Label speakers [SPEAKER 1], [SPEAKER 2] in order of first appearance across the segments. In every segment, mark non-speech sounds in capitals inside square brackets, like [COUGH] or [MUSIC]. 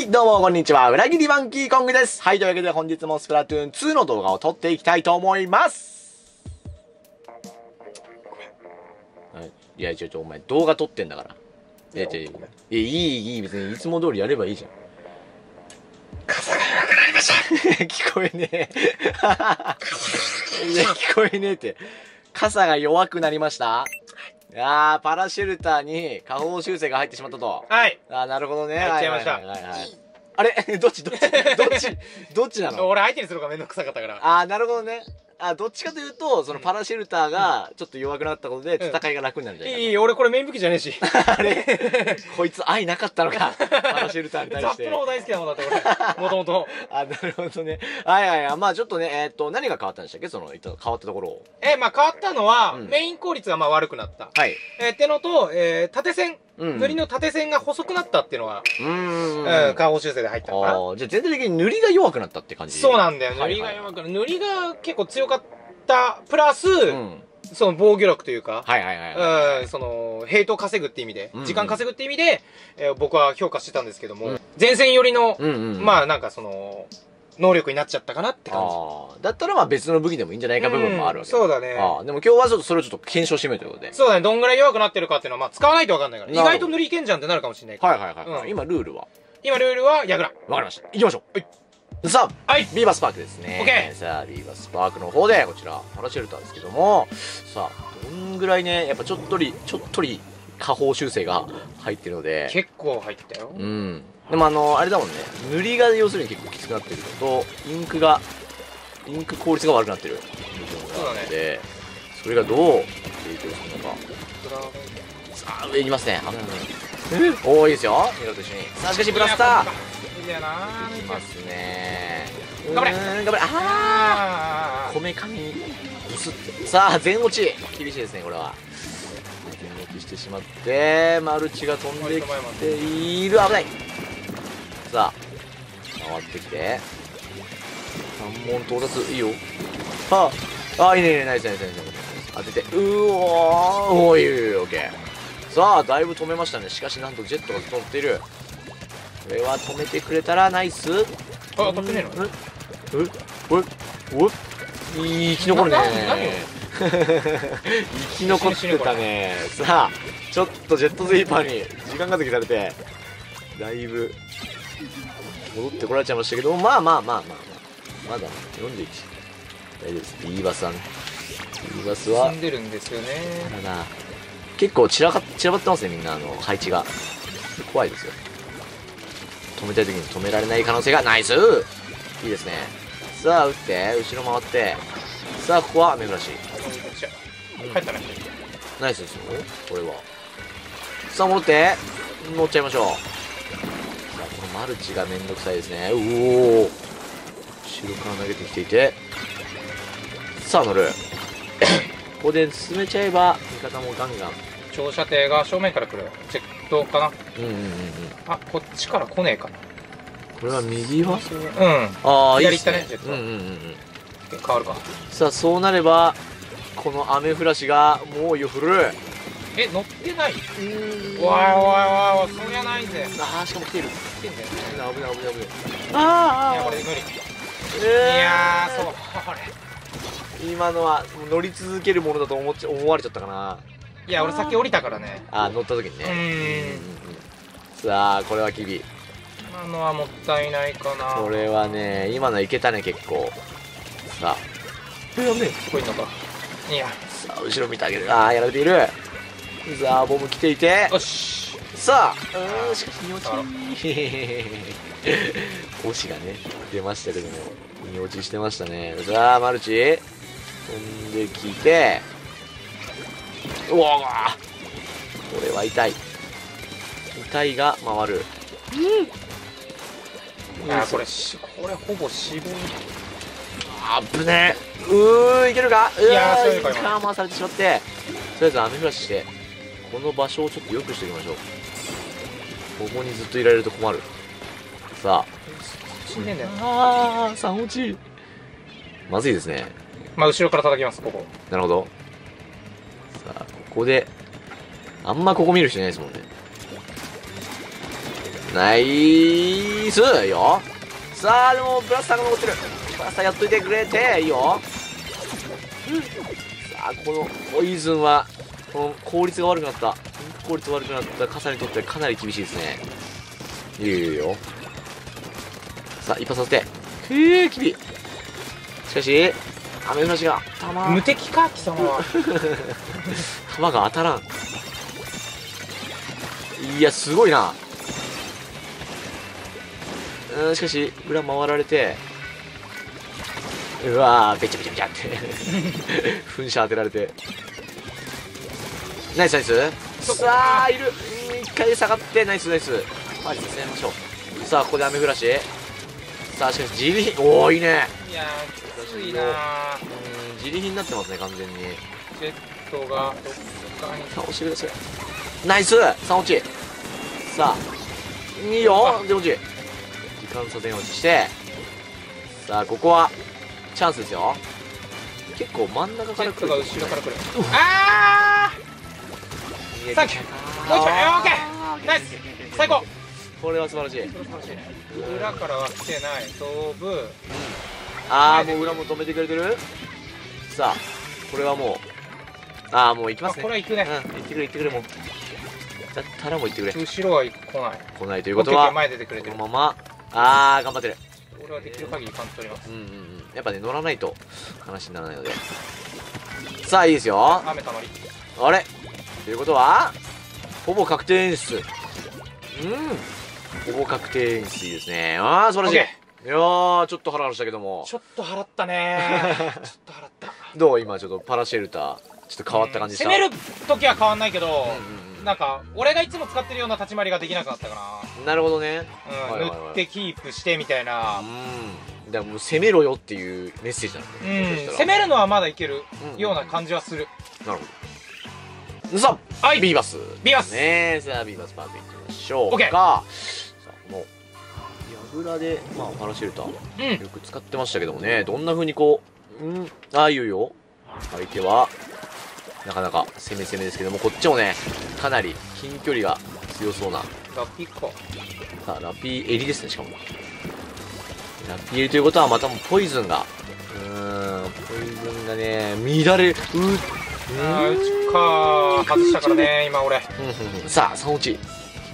[SPEAKER 1] はい、どうも、こんにちは。裏切りマンキーコングです。はい、というわけで本日もスプラトゥーン2の動画を撮っていきたいと思います。はい、いや、ちょ、ちょ、お前動画撮ってんだから。いや、ちょ、いや、いい、いい、別にいつも通りやればいいじゃん。
[SPEAKER 2] 傘が弱くなりました。[LAUGHS]
[SPEAKER 1] 聞こえねえ。[LAUGHS] いや、聞こえねえって。傘が弱くなりましたいやー、パラシェルターに下方修正が入ってしまったと。
[SPEAKER 2] はい。
[SPEAKER 1] あー、なるほどね。
[SPEAKER 2] 入っちゃいました
[SPEAKER 1] はいはいはいはいあれ？[LAUGHS] どっち？どっち？どっち？[LAUGHS] どっちなの？
[SPEAKER 2] 俺相手にするのがめんどくさかったから。
[SPEAKER 1] あー、なるほどね。あどっちかというと、そのパラシェルターがちょっと弱くなったことで
[SPEAKER 2] うん
[SPEAKER 1] 戦いが楽になるんじゃないか
[SPEAKER 2] いいいい、俺これメイン武器じゃねえし。
[SPEAKER 1] あれ？こいつ愛なかったのか？[LAUGHS] パラシェルターに対して
[SPEAKER 2] ザップの。方大好きなもんだって俺。もともと。
[SPEAKER 1] あ、なるほどね。はいはいはい。まあちょっとね、えーっと、何が変わったんでしたっけ？その、えっと変わったところを。
[SPEAKER 2] え、まあ変わったのは、
[SPEAKER 1] うん
[SPEAKER 2] メイン効率がまあ悪くなった。
[SPEAKER 1] はい。
[SPEAKER 2] えーってのと、えー縦線、
[SPEAKER 1] うん
[SPEAKER 2] 塗りの縦線が細くなったっていうのが、
[SPEAKER 1] うーん。
[SPEAKER 2] うん、下方修正で入ったのかな。
[SPEAKER 1] あーじゃあ全体的に塗りが弱くなったって感じ
[SPEAKER 2] そうなんだよ。塗りが弱くな塗りが結構強かった、プラス、
[SPEAKER 1] うん。
[SPEAKER 2] その防御力というか、
[SPEAKER 1] はいはいはいはい。
[SPEAKER 2] うん、その、ヘイトを稼ぐって意味で、
[SPEAKER 1] うんうん
[SPEAKER 2] 時間稼ぐって意味で、えー僕は評価してたんですけども、前線寄りの、
[SPEAKER 1] うんうん。
[SPEAKER 2] まあなんかその、能力になっちゃったかなって感じ。
[SPEAKER 1] ああ。だったらまあ別の武器でもいいんじゃないか部分もあるわけ。
[SPEAKER 2] うんそうだね。
[SPEAKER 1] ああ。でも今日はちょっとそれをちょっと検証してみるということで。
[SPEAKER 2] そうだね、どんぐらい弱くなってるかっていうのは、まあ使わないとわかんないから。意外と塗りいけんじゃんってなるかもしれない
[SPEAKER 1] はいはいはい。
[SPEAKER 2] うん
[SPEAKER 1] 今ルールは？
[SPEAKER 2] 今ルールは、ヤグラ。
[SPEAKER 1] わかりました。行きましょう。
[SPEAKER 2] はい。
[SPEAKER 1] さあ、
[SPEAKER 2] はい。
[SPEAKER 1] ビーバースパークですね。
[SPEAKER 2] オッケー
[SPEAKER 1] さあ、ビーバースパークの方で、こちら、パラシェルターですけども、さあ、どんぐらいね、やっぱちょっとり、ちょっとり、下方修正が入ってるので、
[SPEAKER 2] 結構入ってたよ。
[SPEAKER 1] うん。でもあの、あれだもんね、塗りが要するに結構きつくなってるのと、インクが、インク効率が悪くなってる部分があるので、それがどう影響するのか。さあ、上にいますね。危ない危ない。おー、いいですよ。ミロと一緒に。さあ、しかしブラスター
[SPEAKER 2] ー。い
[SPEAKER 1] きますね
[SPEAKER 2] 頑張れ
[SPEAKER 1] 頑張れあ
[SPEAKER 2] あ
[SPEAKER 1] ーこめかみにブスってさあ全落ち厳しいですねこれはしてしまってマルチが飛んできている。危ない。さあ回ってきて。関門到達。いいよ。ああいいねいいね。ナイスナイスナイス。当てて。うーおー。おーいいオッケー。さあだいぶ止めましたね。しかしなんとジェットが飛っている。これは止めてくれたらナイス。
[SPEAKER 2] あ当たってねえの？
[SPEAKER 1] ええおいおい生き残るね。
[SPEAKER 2] なな何を？
[SPEAKER 1] 生き残ってたね。さあちょっとジェットスイーパーに時間稼ぎされてだいぶ戻ってこられちゃいましたけどまあまあまあまあまあまだ41大丈夫です。ビーバスはねビーバスは
[SPEAKER 2] 進んでるんですよね。
[SPEAKER 1] だな結構散らか散らばってますねみんなあの配置が。怖いですよ。止めたい時に止められない可能性が。ナイス。いいですね。さあ打って後ろ回って。さあここは目暮らし
[SPEAKER 2] 帰ったね。
[SPEAKER 1] ナイスですよこれは。さあ戻って。乗っちゃいましょう。さあこのマルチがめんどくさいですね。うおー。後ろから投げてきていて。さあ乗る。[COUGHS] ここで進めちゃえば味方もガンガン。
[SPEAKER 2] 長射程が正面から来る。ジェットかな？
[SPEAKER 1] うんうんうんうん。
[SPEAKER 2] あ、こっちから来ねえかな。
[SPEAKER 1] これは右は
[SPEAKER 2] うん。
[SPEAKER 1] ああいい
[SPEAKER 2] 左
[SPEAKER 1] ですね
[SPEAKER 2] ね
[SPEAKER 1] うんうんうん
[SPEAKER 2] 変わるか。
[SPEAKER 1] さあそうなればこの雨降らしが猛威を振る。
[SPEAKER 2] え、乗ってない？
[SPEAKER 1] うん。
[SPEAKER 2] おいおいおいおい、そりゃないぜ。
[SPEAKER 1] ああしかも来てる。
[SPEAKER 2] 来てんだよ。ね。
[SPEAKER 1] 危ない危ない危ない。あーあー。
[SPEAKER 2] いや、これ無理。い
[SPEAKER 1] えー。
[SPEAKER 2] やー、そう、これ。
[SPEAKER 1] 今のは乗り続けるものだと思っちゃ思われちゃったかな。い
[SPEAKER 2] や、俺先降りたからね。
[SPEAKER 1] あー乗った時にね。
[SPEAKER 2] うーん。
[SPEAKER 1] さあこれはキビ。
[SPEAKER 2] 今のはもったいないかな。
[SPEAKER 1] これはね今のはいけたね結構。さあ。えやべえ？
[SPEAKER 2] ここいんのか。いや、
[SPEAKER 1] さあ後ろ見てあげる。ああやられている。さあボム来ていて。
[SPEAKER 2] よし。
[SPEAKER 1] さあ。うーんしかし二落ち
[SPEAKER 2] だろ
[SPEAKER 1] 押しがね出ましたけども。二落ちしてましたね。さあマルチ。飛んできて。うわこれは痛い。痛いが回る。
[SPEAKER 2] いや、これし、これほぼ死亡。
[SPEAKER 1] あぶねえ。うーいけるか？うわ
[SPEAKER 2] いやーそういか
[SPEAKER 1] カー回されてしまって。とりあえず雨降らししてこの場所をちょっと良くしておきましょう。ここにずっといられると困る。さあ。
[SPEAKER 2] 死んでんだよ。
[SPEAKER 1] ああ3落ち。まずいですね。
[SPEAKER 2] まあ、後ろから叩きます、ここ。
[SPEAKER 1] なるほど。さあここであんまここ見る人いないですもんね。ナイス!いいよ。さあでもブラスターが残ってるブラスターやっといてくれていいよ。さあこのポイズンはこの効率が悪くなった。効率悪くなった傘にとってかなり厳しいですね。いいよ。さあ一発させて。ふうきびしかし雨降らしが弾
[SPEAKER 2] 無敵か貴様は。[LAUGHS]
[SPEAKER 1] 弾が当たらん。いやすごいな。うんしかし裏回られてうわーべちゃべちゃべちゃって。[LAUGHS] 噴射当てられて。ナイスナイス。さあいる。うん一回下がってナイスナイス。マジで攻めましょう。さあここで雨降らし。さあしかし自利品おおいいね。
[SPEAKER 2] いやーきついなー。
[SPEAKER 1] うん自利品になってますね完全に。
[SPEAKER 2] ジェットがどっかに。
[SPEAKER 1] 倒してください。ナイス3落ち。さあいいよで落ち。時間差で落ちして。さあここはチャンスですよ。結構真ん中
[SPEAKER 2] ジ
[SPEAKER 1] から来る。
[SPEAKER 2] ェットが後ろから来る。あ
[SPEAKER 1] 逃げて
[SPEAKER 2] サンキュー。もう一枚。オッケー。ナイス。最高。
[SPEAKER 1] これは素晴らしい。
[SPEAKER 2] 裏からは来てない。飛ぶ
[SPEAKER 1] ああもう裏も止めてくれてる？さあこれはもう。ああもう行きま
[SPEAKER 2] あ
[SPEAKER 1] すね。
[SPEAKER 2] これは行くね。
[SPEAKER 1] うん。行ってくれ行ってくれもう。だったらもう行ってくれ。
[SPEAKER 2] 後ろは来ない。
[SPEAKER 1] 来ないと
[SPEAKER 2] と
[SPEAKER 1] いうことは
[SPEAKER 2] 前出てくれてる。
[SPEAKER 1] このまま。ああ頑張ってる
[SPEAKER 2] 俺はできる限りカント取ります。
[SPEAKER 1] うんうんうん。やっぱね乗らないと話にならないので。さあいいですよ。
[SPEAKER 2] 雨たまり。
[SPEAKER 1] あれ？ということは？ほぼ確定演出。うん。ほぼ確定演出いいですね。ああ素晴らしい。いやーちょっとハラハラしたけども。
[SPEAKER 2] ちょっと払ったね。[LAUGHS] ちょっと払った。
[SPEAKER 1] どう？今ちょっとパラシェルター。ちょっと変わった感じした？
[SPEAKER 2] 攻める時は変わんないけど、
[SPEAKER 1] うんうんうん
[SPEAKER 2] なんか俺がいつも使ってるような立ち回りができなくなったか
[SPEAKER 1] な。るほどね。
[SPEAKER 2] な、うん。
[SPEAKER 1] はいはいはい。
[SPEAKER 2] 塗ってキープしてみたいな。
[SPEAKER 1] うん。だからもう攻めろよっていうメッセージなん
[SPEAKER 2] う
[SPEAKER 1] だね
[SPEAKER 2] ん。
[SPEAKER 1] そしたら。
[SPEAKER 2] 攻めるのはまだいける
[SPEAKER 1] うん。
[SPEAKER 2] ような感じはする、
[SPEAKER 1] なるほど。さあ
[SPEAKER 2] はい。
[SPEAKER 1] ビーバス。
[SPEAKER 2] ビーバス
[SPEAKER 1] ね。さあビーバスパークいってみましょうか。
[SPEAKER 2] OK
[SPEAKER 1] さあこのヤグラでまあパラシェルター
[SPEAKER 2] うん。
[SPEAKER 1] よく使ってましたけどもね。どんな風にこううん？ああいうよ。相手はなかなか攻め攻めですけどもこっちもねかなり近距離が強そうな。
[SPEAKER 2] ラピコ。
[SPEAKER 1] さあラピエリですねしかも。ラピー襟ということはまたもうポイズンが。うーんポイズンがね乱れうう
[SPEAKER 2] あーうちか外したからね今俺。
[SPEAKER 1] うんうんうん。さあ3落ち。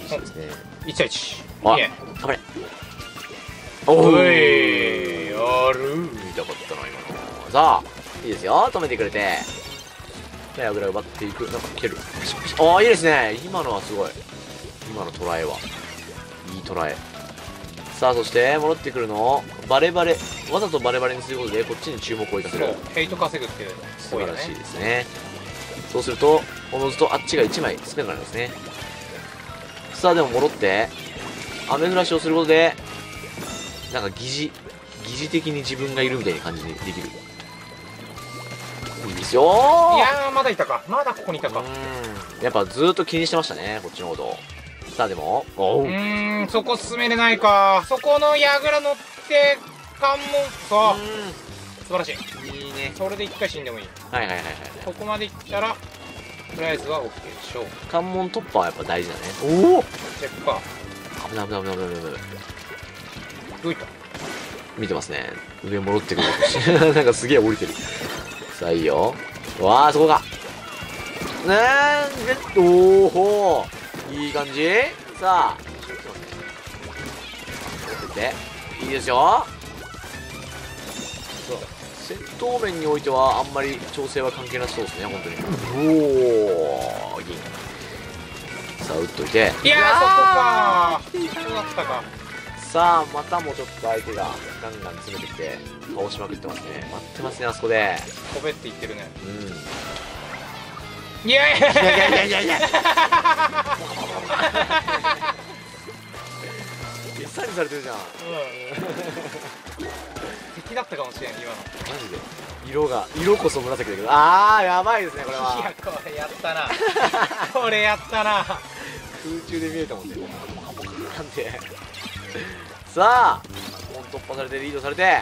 [SPEAKER 1] 厳しいですね
[SPEAKER 2] 1対1
[SPEAKER 1] あ
[SPEAKER 2] いいね。
[SPEAKER 1] 頑張れお
[SPEAKER 2] お
[SPEAKER 1] ー。
[SPEAKER 2] いやる。
[SPEAKER 1] 見たかったな今の。さあいいですよ。止めてくれてでヤグラ奪っていく。なんか蹴る。ああいいですね。今のはすごい。今のトライは。いいトライ。さあそして戻ってくるの。をバレバレ。わざとバレバレにすることでこっちに注目をいかせる。
[SPEAKER 2] そう。ヘイト稼ぐっていう
[SPEAKER 1] 素晴らしいですね。そうするとおのずとあっちが1枚少なくなりますね。さあでも戻って雨降らしをすることでなんか疑似疑似的に自分がいるみたいな感じにできるいいですよ。
[SPEAKER 2] いやーまだいたか。まだここにいたか。
[SPEAKER 1] うん。やっぱずーっと気にしてましたねこっちのこと。をさあでも。お
[SPEAKER 2] う。
[SPEAKER 1] う
[SPEAKER 2] ーんそこ進めれないか。そこの櫓乗って関門そう。素晴らしい。
[SPEAKER 1] うん。いいね。
[SPEAKER 2] それで一回死んでもいい。
[SPEAKER 1] はいはいはいはい
[SPEAKER 2] ここまで行ったらとりあえずは OK でしょう。
[SPEAKER 1] 関門突破はやっぱ大事だね。おお
[SPEAKER 2] チェックか
[SPEAKER 1] 危ない危ない危ない危ない危ない。
[SPEAKER 2] どういった？
[SPEAKER 1] 見てますね。上戻ってくる。[LAUGHS] なんかすげえ降りてるさあいいよ。わあそこがねえおおほいい感じ？さあ。後ろ来てますね戻って。っていいですよ。そう。戦闘面においてはあんまり調整は関係なさそうですね本当に。おお銀さあ打っといて。
[SPEAKER 2] いやーそこかそうだったか
[SPEAKER 1] さあまたもちょっと相手がガンガン詰めてきて倒しまくってますね。待ってますねあそこで。
[SPEAKER 2] 飛べって言ってるね。
[SPEAKER 1] うん。
[SPEAKER 2] いやいやい
[SPEAKER 1] いやい
[SPEAKER 2] や
[SPEAKER 1] や [LAUGHS] いや。いやいや餌にされてるじゃん。マ
[SPEAKER 2] 敵だったかもしれん今の。
[SPEAKER 1] ジで。色が色こそ紫だけど。あーやばいですねこれ
[SPEAKER 2] い
[SPEAKER 1] は
[SPEAKER 2] やこれやったな。これやったな。[LAUGHS]
[SPEAKER 1] 空中で見えたもんね。なんでさあ本突破されてリードされて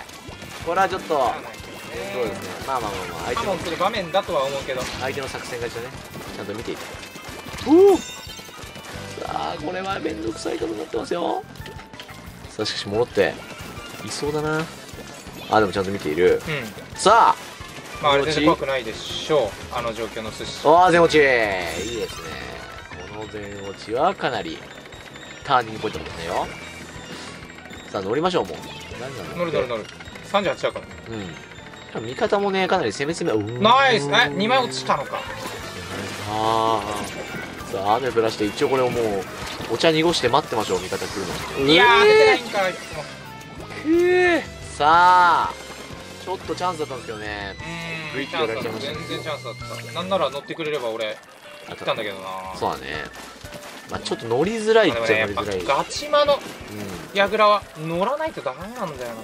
[SPEAKER 1] これはちょっとそうですねまあまあまあまあ相手の
[SPEAKER 2] する場面だとは思うけど。
[SPEAKER 1] 相手の作戦が一応ねちゃんと見ていたおおさあこれはめんどくさいことになってますよ。さあしかし戻っていそうだな。あでもちゃんと見ている。
[SPEAKER 2] うん。
[SPEAKER 1] さ
[SPEAKER 2] まああれ全然怖くないでしょう。あの状況の寿司。
[SPEAKER 1] ああ全落ち。いいですね。この全落ちはかなりターニングポイントですねよさあ乗りましょうもう。
[SPEAKER 2] 乗る乗る乗る。38だから。
[SPEAKER 1] うん。味方もねかなり攻め攻めうーん。
[SPEAKER 2] ナイス。え2枚落ちたのか。
[SPEAKER 1] ああさあ雨降らして一応これをもうお茶濁して待ってましょう味方来るの。
[SPEAKER 2] いやー出てない
[SPEAKER 1] い
[SPEAKER 2] んかあい。つも
[SPEAKER 1] さあちょっとチャンスだったんですけどね。
[SPEAKER 2] うーんチ
[SPEAKER 1] グイッと
[SPEAKER 2] ャンスだった
[SPEAKER 1] やられちゃいました
[SPEAKER 2] 全然チャンスだった。なんなら乗ってくれれば俺
[SPEAKER 1] あ
[SPEAKER 2] 来たんだけどな。
[SPEAKER 1] そうだね。まあちょっと乗りづらいっちゃ乗りづらい、
[SPEAKER 2] ぱガチマの。
[SPEAKER 1] うん
[SPEAKER 2] ヤグラは乗らないとダメなんだよ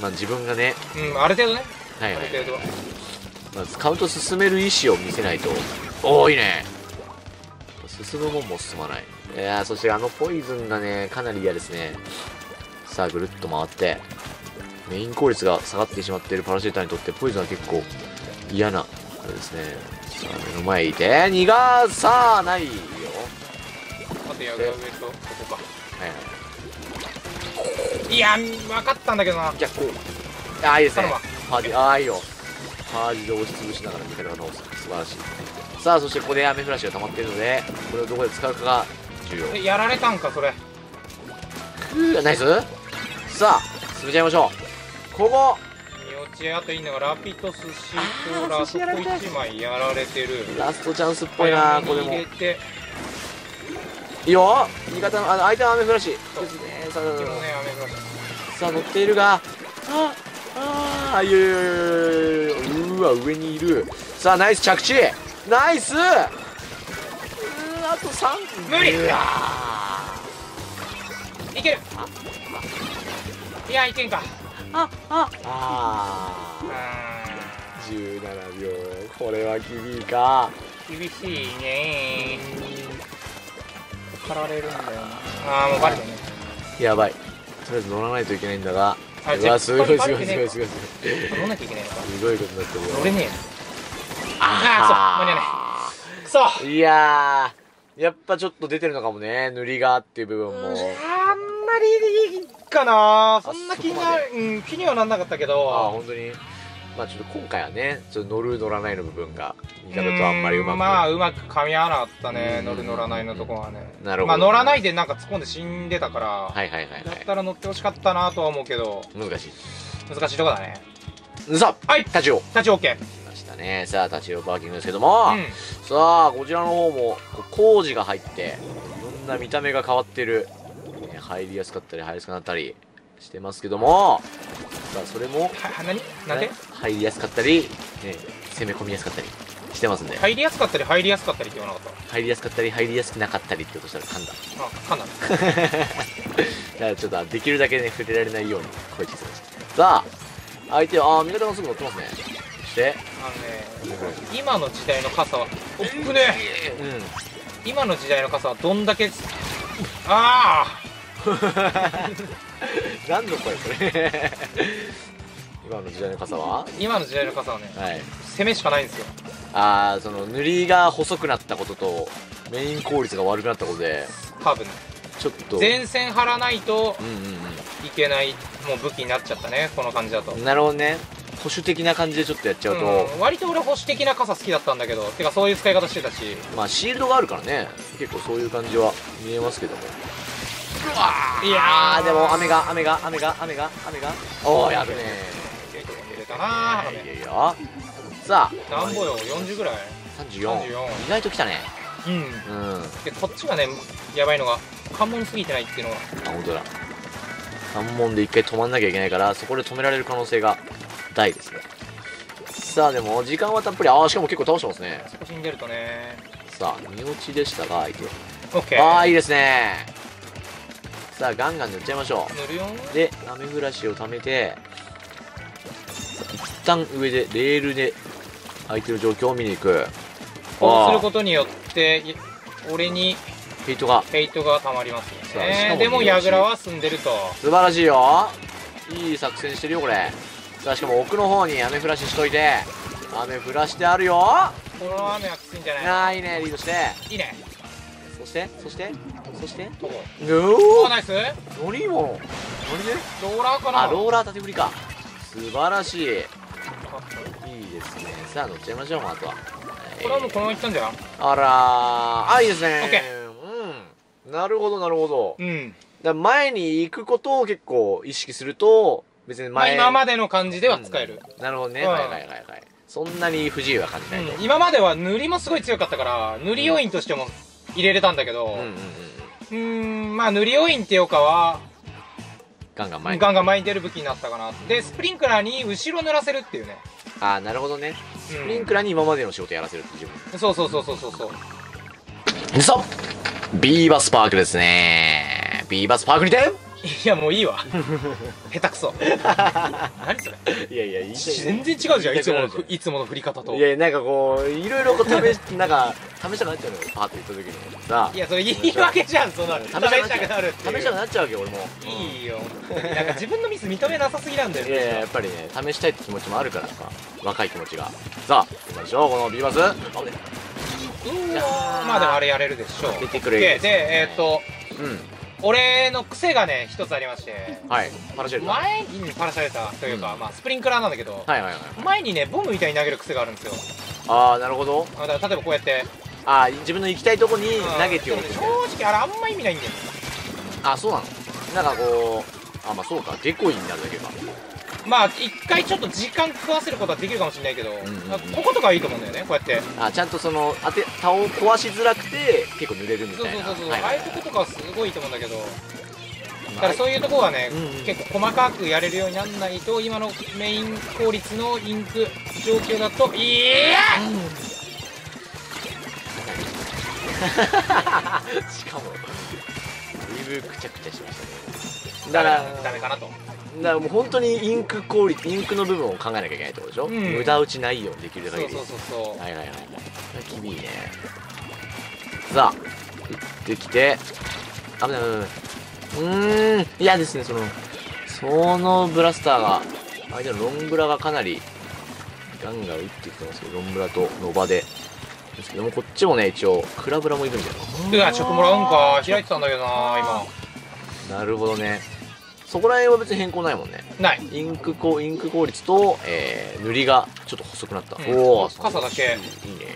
[SPEAKER 1] まあ自分がね。
[SPEAKER 2] なうんある程度ね。
[SPEAKER 1] はいはい
[SPEAKER 2] ある程度は。
[SPEAKER 1] まずカウント進める意思を見せないと。おおいいね。進むもんも進まない。いやーそしてあのポイズンがねかなり嫌ですね。さあぐるっと回って。メイン効率が下がってしまっているパラシューターにとってポイズンは結構嫌なあれですね。さあ目の前にいて。逃がさないよ。
[SPEAKER 2] あとヤグラ上とここか。
[SPEAKER 1] はいはい
[SPEAKER 2] いや分かったんだけどな。
[SPEAKER 1] 逆。光ああいいですね。ああいいよ。パージで押しつぶしながら味方が直す素晴らしい。さあそしてここで雨フラッシュが溜まっているのでこれをどこで使うかが重要。
[SPEAKER 2] えやられたんかそれ。
[SPEAKER 1] うーナイス。さあ進めちゃいましょう。ここ。
[SPEAKER 2] 見落ちあといいのがラピッド寿司
[SPEAKER 1] あー
[SPEAKER 2] とラスト
[SPEAKER 1] 寿司やられた
[SPEAKER 2] 1枚やられてる。
[SPEAKER 1] ラストチャンスっぽいなこれも。いいよ。味方のあの相手の雨フラッさあさあ乗っているがあああいやいやいやいやうーわ上にいる。さあナイス着地。ナイス。うーあと3
[SPEAKER 2] 無理。
[SPEAKER 1] うわ
[SPEAKER 2] いける。いやいけんか。
[SPEAKER 1] ああ。あ
[SPEAKER 2] う
[SPEAKER 1] ー17秒。これは厳しいか。
[SPEAKER 2] 厳しいね。かられるんだよな。あーもうバレたね
[SPEAKER 1] やばい。とりあえず乗らないといけないんだが。
[SPEAKER 2] あ
[SPEAKER 1] う。わすごいすごいすごいすごい。すごい
[SPEAKER 2] 乗んなきゃいけないのか
[SPEAKER 1] すごいことになってる。よ
[SPEAKER 2] 乗れねえよ。あー。そう。間に合わないそう。
[SPEAKER 1] いやー。やっぱちょっと出てるのかもね。塗りがっていう部分も。
[SPEAKER 2] あんまりいいかな。そんな気になる。うん気にはなんなかったけ
[SPEAKER 1] ああ
[SPEAKER 2] ど
[SPEAKER 1] 本当に？まあちょっと今回はねちょっと乗る乗らないの部分が味方とあんまりうまく
[SPEAKER 2] まあうまく噛み合わなかったね
[SPEAKER 1] うん。
[SPEAKER 2] 乗る乗らないのとこはね。
[SPEAKER 1] なるほど。
[SPEAKER 2] まあ乗らないでなんか突っ込んで死んでたから、
[SPEAKER 1] はいはいはい
[SPEAKER 2] だっ
[SPEAKER 1] は
[SPEAKER 2] たら乗ってほしかったなとは思うけど
[SPEAKER 1] い難し
[SPEAKER 2] 難しいとこだね。
[SPEAKER 1] いさあ
[SPEAKER 2] はい。
[SPEAKER 1] 立ちを
[SPEAKER 2] 立ち OK
[SPEAKER 1] ましたね。さあ立ちをパーキングですけども、
[SPEAKER 2] うん。
[SPEAKER 1] さあこちらの方もこう工事が入っていろんな見た目が変わってる、ね入りやすかったり入りやすくなったりしてますけどもさあそれも、
[SPEAKER 2] は何なんで？
[SPEAKER 1] ね入りやすかったり、ね、攻め込みやすかったりしてますんで。
[SPEAKER 2] 入りやすかったり入りやすかったりって言わなかっ
[SPEAKER 1] 入りやすかったり入りやすくなかったりってことしたら噛んだ
[SPEAKER 2] たあかんな
[SPEAKER 1] だからちょっとできるだけね触れられないように声小さくして。さあ相手はあー味方がすぐ乗ってますね。そして。
[SPEAKER 2] あのね今の時代の傘はおっぶね。
[SPEAKER 1] うん。
[SPEAKER 2] 今の時代の傘はどんだけあ [LAUGHS]
[SPEAKER 1] 何の声これ？[LAUGHS] 今の時代の傘は？
[SPEAKER 2] あ今の時代の傘はね
[SPEAKER 1] はい。
[SPEAKER 2] 攻めしかないんですよ。
[SPEAKER 1] ああその塗りが細くなったこととメイン効率が悪くなったことで
[SPEAKER 2] 多分。ね
[SPEAKER 1] ちょっと。
[SPEAKER 2] 前線張らないといけないもう武器になっちゃったねこの感じだと。
[SPEAKER 1] うんなるほどね。保守的な感じでちょっとやっちゃうと、
[SPEAKER 2] うん、割と俺保守的な傘好きだったんだけどてかそういう使い方してたし。
[SPEAKER 1] まあシールドがあるからね。結構そういう感じは見えますけども
[SPEAKER 2] いや
[SPEAKER 1] でも雨が雨が雨が雨が雨が。おおやべね。
[SPEAKER 2] 入れたな
[SPEAKER 1] えいやいやさあ。
[SPEAKER 2] なんぼよ40ぐらい
[SPEAKER 1] ？34
[SPEAKER 2] 34
[SPEAKER 1] 意外と来たね。
[SPEAKER 2] うん。
[SPEAKER 1] うん。あ
[SPEAKER 2] でこっちがねやばいのが関門すぎてないっていうのが。
[SPEAKER 1] 本当だ。関門で一回止まんなきゃいけないからそこで止められる可能性が大ですね。さあでも時間はたっぷり。ああしかも結構倒してますね。
[SPEAKER 2] そこ死んでるとね。
[SPEAKER 1] さあ見落ちでしたが相手
[SPEAKER 2] OK
[SPEAKER 1] ああいいですねさあガンガン塗っちゃいましょ
[SPEAKER 2] 塗るよ。
[SPEAKER 1] うで雨降らしを溜めて一旦上でレールで相手の状況を見に行く。
[SPEAKER 2] こうする
[SPEAKER 1] あ
[SPEAKER 2] ことによってい俺に
[SPEAKER 1] ーヘイトが。
[SPEAKER 2] ヘイトが溜まりますよねでも矢倉は進んでると。
[SPEAKER 1] 素晴らしいよ。いい作戦してるよこれ。さあしかも奥の方に雨降らししといて。雨降らしてあるよ。あ
[SPEAKER 2] この雨はきついんじゃない？
[SPEAKER 1] あーいいねリードして。
[SPEAKER 2] いいね
[SPEAKER 1] そそしてそしてそして。お
[SPEAKER 2] あナイス。ロ
[SPEAKER 1] 何今の？何で？
[SPEAKER 2] ーラーかな。
[SPEAKER 1] あローラー縦振りか。素晴らしい。いいですね。さあ乗っちゃいましょうもうあとは。
[SPEAKER 2] これはもうこのままいったんじゃん。
[SPEAKER 1] あらー。あいいですね。
[SPEAKER 2] オッケ
[SPEAKER 1] うん。なるほどなるほど。
[SPEAKER 2] うん。
[SPEAKER 1] だ前に行くことを結構意識すると別に
[SPEAKER 2] まあ
[SPEAKER 1] 前、
[SPEAKER 2] 今までの感じでは使える、
[SPEAKER 1] うん。なるほどね、
[SPEAKER 2] うん。
[SPEAKER 1] はいはいはいはい。そんなに不自由は感じないと、
[SPEAKER 2] うん。今までは塗りもすごい強かったから塗り要因としても入れれたんだけど
[SPEAKER 1] うんうんうんうん。
[SPEAKER 2] うーんまあ塗り要員っていうかは
[SPEAKER 1] ガンガン前に。
[SPEAKER 2] ガンガン前に出る武器になったかなでスプリンクラーに後ろ塗らせるっていうね、
[SPEAKER 1] ああなるほどね。
[SPEAKER 2] う
[SPEAKER 1] スプリンクラーに今までの仕事やらせるって自分。
[SPEAKER 2] ん、そうそうそうそうそうそう
[SPEAKER 1] そうビーバスパークですね。ビーバスパークにて
[SPEAKER 2] いやもういいわ。下手くそ。何それ。
[SPEAKER 1] いやいやいい
[SPEAKER 2] 全然違うじゃんいつものふいつもの振り方と。
[SPEAKER 1] いやなんかこういろいろこう試し [LAUGHS] なんか試したくなっちゃうのよパーッと言った時にさ。
[SPEAKER 2] いやそれ言い訳じゃんそんな試
[SPEAKER 1] 試
[SPEAKER 2] したくなる
[SPEAKER 1] 試したくなっちゃうわけよ俺も。
[SPEAKER 2] いいよ。なんか自分のミス認めなさすぎなんだよ
[SPEAKER 1] いやいややっぱりね試したいって気持ちもあるからさ。若い気持ちが。さあ行きましょうこのビーバス
[SPEAKER 2] まあでもあれやれるでしょう。
[SPEAKER 1] 出てくれる
[SPEAKER 2] ででえーっと
[SPEAKER 1] うん
[SPEAKER 2] 俺の癖がね一つありまして。
[SPEAKER 1] はい。パラシュート
[SPEAKER 2] 前にパラシャレタというか、まあスプリンクラーなんだけど、
[SPEAKER 1] はいはいはい
[SPEAKER 2] 前にねボムみたいに投げる癖があるんですよ。
[SPEAKER 1] ああなるほど。
[SPEAKER 2] あだから例えばこうやって。
[SPEAKER 1] ああ自分の行きたいとこに
[SPEAKER 2] うん。
[SPEAKER 1] 投げておく
[SPEAKER 2] ね正直あれあんま意味ないんだよね。
[SPEAKER 1] あそうなの？なんかこうあまあそうか。デコイになるだけか
[SPEAKER 2] まあ一回ちょっと時間食わせることはできるかもしれないけど、
[SPEAKER 1] んうんうん。
[SPEAKER 2] こことかはいいと思うんだよねこうやって。
[SPEAKER 1] あちゃんとその当て倒壊しづらくて結構濡れるみ
[SPEAKER 2] そう
[SPEAKER 1] たいうな。
[SPEAKER 2] そそうそう、
[SPEAKER 1] はいはい
[SPEAKER 2] ああいうとことかはすごいいいと思うんだけど。だからそういうとこはね、
[SPEAKER 1] うんうん。
[SPEAKER 2] 結構細かくやれるようにならないと今のメイン効率のインク状況だといや [LAUGHS]
[SPEAKER 1] しかもだいぶくちゃくちゃしましたね。だから
[SPEAKER 2] ダメかなと
[SPEAKER 1] だからもう本当にインク効率インクの部分を考えなきゃいけないってことでしょ、
[SPEAKER 2] うん。
[SPEAKER 1] 無駄打ちないようにできる
[SPEAKER 2] そう
[SPEAKER 1] 限り
[SPEAKER 2] そうそうそう
[SPEAKER 1] はいはいはい。きびいね。さあ打ってきて。危ない危ない。危ないうーん。嫌ですねそのそのブラスターが相手のロンブラがかなりガンガン打ってきてますけどロンブラとノバで。ですけどもこっちもね一応クラブラもいるみたいう
[SPEAKER 2] わチョコもらうんか開いてたんだけどな
[SPEAKER 1] ななるほどねそこら辺は別に変更ないもんね。
[SPEAKER 2] 今ない。
[SPEAKER 1] インクこインク効率と、えー塗りがちょっと細くなった、
[SPEAKER 2] うん。
[SPEAKER 1] おお
[SPEAKER 2] 傘だけ。
[SPEAKER 1] いいね。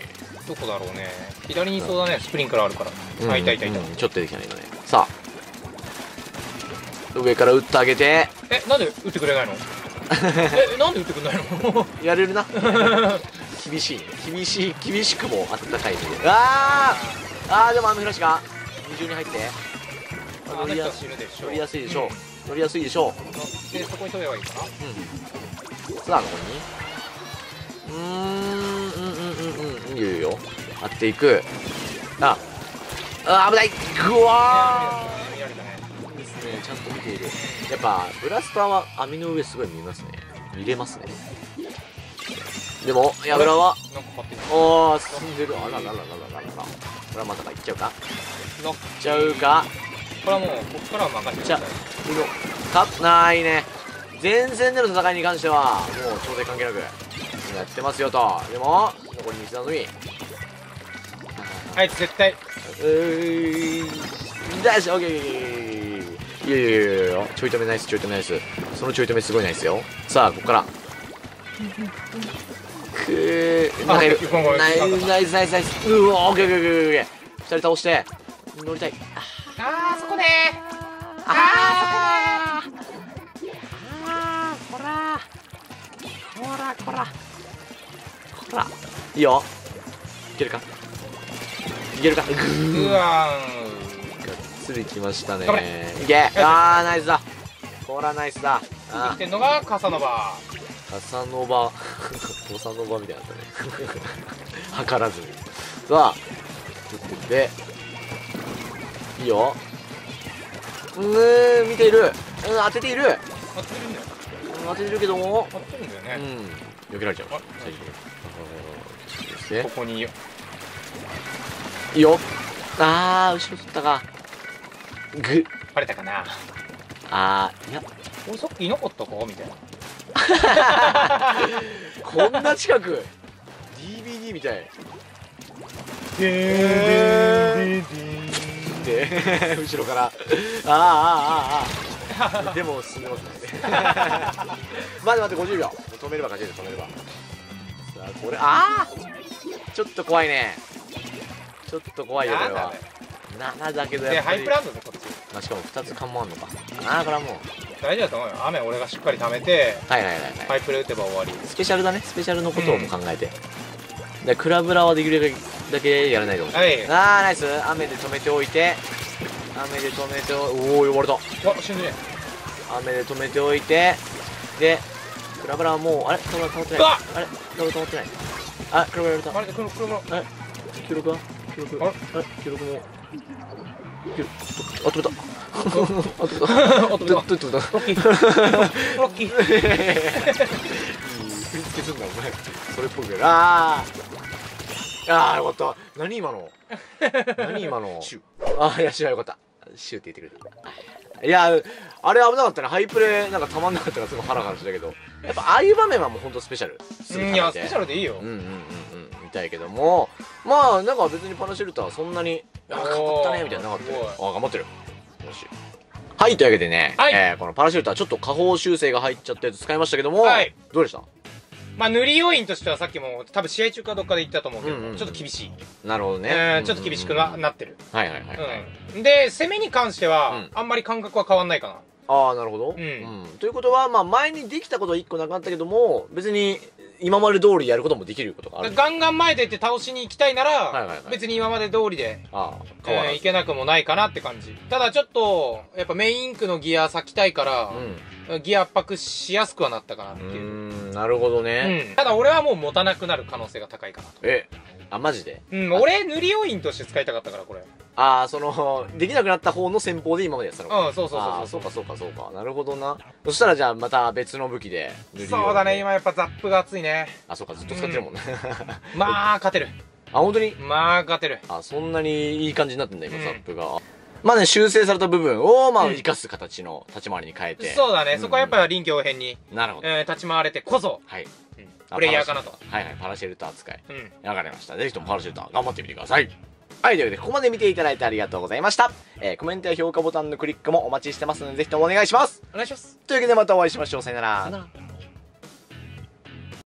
[SPEAKER 2] どこだろうね。左にいそうだねスプリンクラーあるから、あいたいたいた、
[SPEAKER 1] うん。ちょっと出てきたね今ね。さあ。上から打ってあげて。
[SPEAKER 2] えなんで打ってくれないの？[LAUGHS] えなんで打ってくれないの？[LAUGHS]
[SPEAKER 1] やれるな。[LAUGHS] 厳しいね。厳しい厳しくもあったかいね。あーあーでもあのフラッシュが二重に入って。乗りやすいでしょう、乗りやすいでしょう。
[SPEAKER 2] でそこに飛べばいいかな？
[SPEAKER 1] うん。さあここに。うーんうんうんうんうんいいよいいよ当っていくああ危ないぐわ
[SPEAKER 2] 見られたね
[SPEAKER 1] ーいいですねちゃんと見ているやっぱブラスターは網の上すごい見ますね見れますねでも矢倉はおー進んでるあらららららららこれはまさかいっちゃうか
[SPEAKER 2] ノッ
[SPEAKER 1] いっちゃうか
[SPEAKER 2] これはもうここからは任せてください。
[SPEAKER 1] いいのかないね。前線での戦いに関してはもう調整関係なくやってますよと。でも残り西田のみ。
[SPEAKER 2] あいつ絶対。
[SPEAKER 1] うーい。だしオッケーオッケーいやいやいやいやちょい止めナイスちょい止めナイス。そのちょい止めすごいナイスよ。さあここから。くーナイスナイスナイスナイス。うわオッケーオッケーオッケーオッケー。二人倒して乗りたい。
[SPEAKER 2] あーそこで
[SPEAKER 1] あー。あー。こらこらこら。こらいいよ。いけるか？いけるか？ぐ
[SPEAKER 2] う
[SPEAKER 1] ー
[SPEAKER 2] わ
[SPEAKER 1] がっつりきましたね。いけ。あーナイスだ。こらナイスだ。
[SPEAKER 2] ー。
[SPEAKER 1] あ
[SPEAKER 2] 来てんのがカサノバ
[SPEAKER 1] カサノバボサノバみたいになったね。[LAUGHS] 図らずに。さあ打ってって。いいようーん見ている。うん当てている。
[SPEAKER 2] 当てるんだよ。
[SPEAKER 1] うん当ててるけども。
[SPEAKER 2] 当てるんだよね、
[SPEAKER 1] うん。避けられちゃう。
[SPEAKER 2] あ
[SPEAKER 1] 大丈夫。ですね
[SPEAKER 2] ここに
[SPEAKER 1] いいよ。あー後ろ取ったか。グ
[SPEAKER 2] バレたかな。
[SPEAKER 1] あーいや。
[SPEAKER 2] 俺さっきいなかったかみたいな。[LAUGHS]
[SPEAKER 1] こんな近く。DVD みたい。
[SPEAKER 2] でー [LAUGHS]
[SPEAKER 1] 後ろから。ああああああでも進んでますね。[LAUGHS] 待って待って50秒。止めれば勝ちです止めれば。さあこれああちょっと怖いね。ちょっと怖いよこれは。7だけどやっぱり。
[SPEAKER 2] ハイプラントねこっち。
[SPEAKER 1] まあ、しかも2つ関もあんのか。ああこれはもう。
[SPEAKER 2] 大丈夫だと思うよ。雨俺がしっかり貯めて
[SPEAKER 1] はいはいはい、はい、
[SPEAKER 2] ハイプレ打てば終わり。
[SPEAKER 1] スペシャルだね。スペシャルのことをも考えて、うん。でクラブラはできるだけやらないでほしい、
[SPEAKER 2] はい。
[SPEAKER 1] ああナイス。雨で止めておいて。雨で止めておおお呼ばれた。
[SPEAKER 2] あ死んでね。
[SPEAKER 1] 雨で止めておいて。でクラブラはもうあれ？クラブラ止まってない。あれ？クラブラ止まってない。あクラブラやられた。
[SPEAKER 2] あれ？
[SPEAKER 1] 記録は？記録。
[SPEAKER 2] あれ？
[SPEAKER 1] 記録も。あ止めた。あ止めた。
[SPEAKER 2] おっと
[SPEAKER 1] どどどど
[SPEAKER 2] ロッキー。ロッキー。
[SPEAKER 1] 振り付けすんだお前。それっぽくあーあーよかった。何今の？何今の？
[SPEAKER 2] シュ
[SPEAKER 1] あいやシューよかった。シューって言ってくれた。いやあれ危なかったね。ハイプレなんかたまんなかったからすごいハラハラしたけど。やっぱああいう場面はもうほんとスペシャル。
[SPEAKER 2] いやスペシャルでいいよ。
[SPEAKER 1] うんうんうんうん。見たいけども。まあなんか別にパラシェルターはそんなにあ頑張ったねみたいなのなかったよ
[SPEAKER 2] す
[SPEAKER 1] あ頑張ってる。よし。はいというわけでね、
[SPEAKER 2] はい。
[SPEAKER 1] えーこのパラシェルターちょっと下方修正が入っちゃったやつ使いましたけども、
[SPEAKER 2] はい。
[SPEAKER 1] どうでした？
[SPEAKER 2] まあ塗り要因としてはさっきも多分試合中かどっかで言ったと思うけど、
[SPEAKER 1] うんうん
[SPEAKER 2] ちょっと厳しい、
[SPEAKER 1] なるほどね、
[SPEAKER 2] えーちょっと厳しくな,、
[SPEAKER 1] うん
[SPEAKER 2] なってる、
[SPEAKER 1] はいはいはい、はい
[SPEAKER 2] うん、で攻めに関しては、
[SPEAKER 1] うん。
[SPEAKER 2] あんまり感覚は変わんないかな。
[SPEAKER 1] ああなるほど、
[SPEAKER 2] うん。
[SPEAKER 1] ということは、まあ、前にできたことは1個なくなったけども別に今まで通りやることもできることがある。
[SPEAKER 2] ガンガン前出て倒しに行きたいなら、
[SPEAKER 1] はいはいはい。
[SPEAKER 2] 別に今まで通りで、
[SPEAKER 1] ああ
[SPEAKER 2] え
[SPEAKER 1] 変わらず、
[SPEAKER 2] ーいけなくもないかなって感じ。ただちょっとやっぱメインクのギア割きたいから、ギア圧迫しやすくはなったかなって
[SPEAKER 1] う。んう
[SPEAKER 2] いう、
[SPEAKER 1] なるほどね、
[SPEAKER 2] うん。ただ俺はもう持たなくなる可能性が高いかなと。
[SPEAKER 1] えあマジで？
[SPEAKER 2] うん、俺塗り要因として使いたかったからこれ
[SPEAKER 1] ああそのできなくなった方の戦法で今までやってたのか。
[SPEAKER 2] うんそうそう
[SPEAKER 1] あ
[SPEAKER 2] そうそう。
[SPEAKER 1] あそうかそうかそうか。なるほどな。そしたらじゃあまた別の武器で。塗りよ
[SPEAKER 2] そうだね今やっぱザップが熱いね。
[SPEAKER 1] あそうかずっと使ってるもんね、
[SPEAKER 2] まあ勝てる。
[SPEAKER 1] あ本当に？
[SPEAKER 2] まあ勝てる。
[SPEAKER 1] あそんなにいい感じになってんだ今、
[SPEAKER 2] うん。
[SPEAKER 1] ザップが。まあね修正された部分をまあ
[SPEAKER 2] うん。
[SPEAKER 1] 生かす形の立ち回りに変えて、
[SPEAKER 2] そうだね、
[SPEAKER 1] ん。
[SPEAKER 2] そこはやっぱ臨機応変に、
[SPEAKER 1] なるほど、
[SPEAKER 2] えー立ち回れてこそ、
[SPEAKER 1] はい。
[SPEAKER 2] プレイヤーかなと。
[SPEAKER 1] はいはいパラシェルター使い。
[SPEAKER 2] うん。
[SPEAKER 1] わかりました。ぜひともパラシェルター頑張ってみてくださいはい、というわけで、ここまで見ていただいてありがとうございました。えー、コメントや評価ボタンのクリックもお待ちしてますので、ぜひともお願いします。
[SPEAKER 2] お願いします
[SPEAKER 1] というわけで、またお会いしましょう。さよなら。
[SPEAKER 2] さよなら